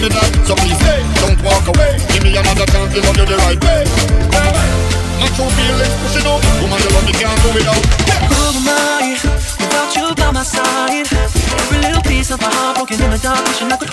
me die So please, hey, don't walk away. Give me another chance to love you the right way My true feelings pushing up. Woman, you love me, can't do without. Who am I without you by my side? Every little piece of my heart broken in the dark, wishing I could